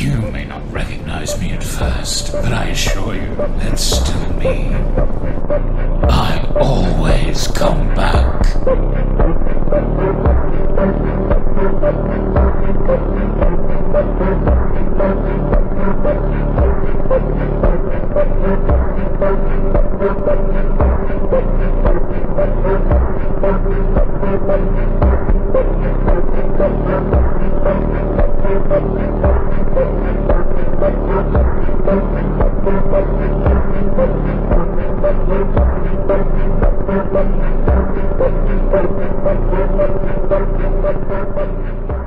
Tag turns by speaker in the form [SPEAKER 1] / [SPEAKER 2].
[SPEAKER 1] You may not recognize me at first, but I assure you, that's still me. I always come back. Thank you.